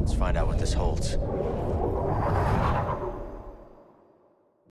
Let's find out what this holds.